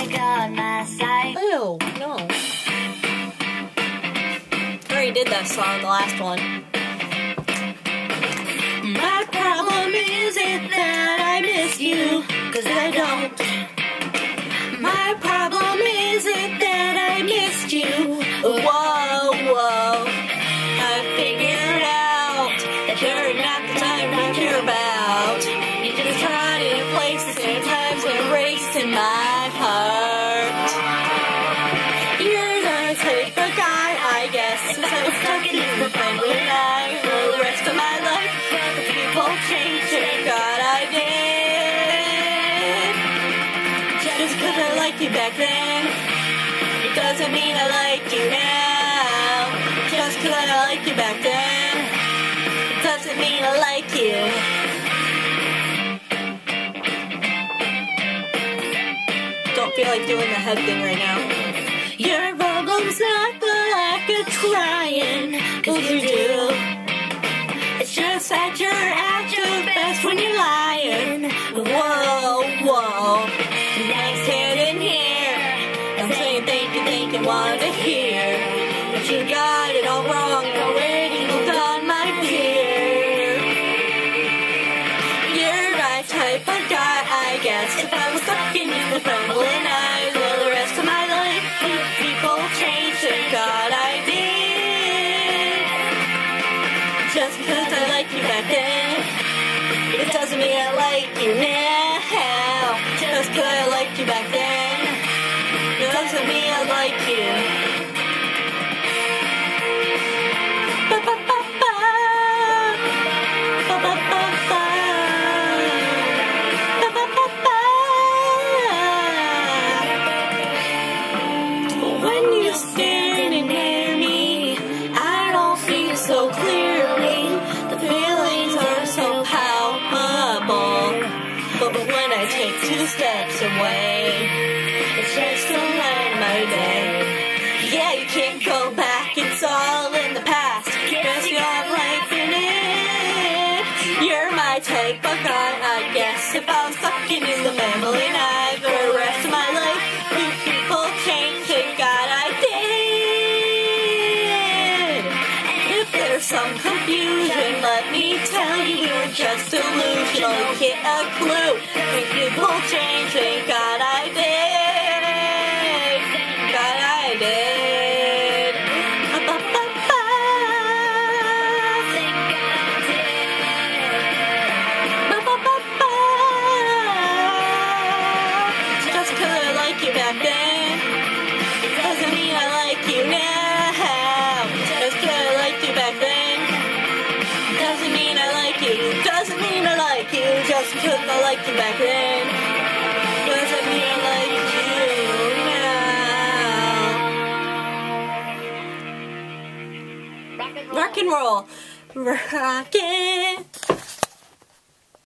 my god, my sight. Ew, no. I already did that song, the last one. My problem isn't that I miss you, cause I don't. Cause I liked you back then, it doesn't mean I like you now. Just cause I liked you back then, it doesn't mean I like you. Don't feel like doing the head thing right now. Your problem's not the lack of trying, cause you do. It's just that you're at your best when you're lying. Whoa. You, want to hear. But you got it all wrong, already moved on, my dear. You're my type of guy, I guess. If I was stuck in you with trembling eyes, well, the rest of my life, people change, thank God I did. Just because I liked you back then, it doesn't mean I like you now. Just because I liked you back then, away, it's just to end my day. Yeah, you can't go back, it's all in the past. Guess you're liking it. You're my of guy, I guess. If I was stuck in the family night for the rest of my life, you people change, thank God I did. If there's some confusion, me tell you, you're just delusional. Get a clue. When people change, thank God I did. God I did. Ba-ba-ba-ba. Ba-ba-ba-ba. Just 'cause I like you back then you. Doesn't mean I like you. Just 'cause I liked you back then doesn't mean I like you now. Rock and roll. Rock it.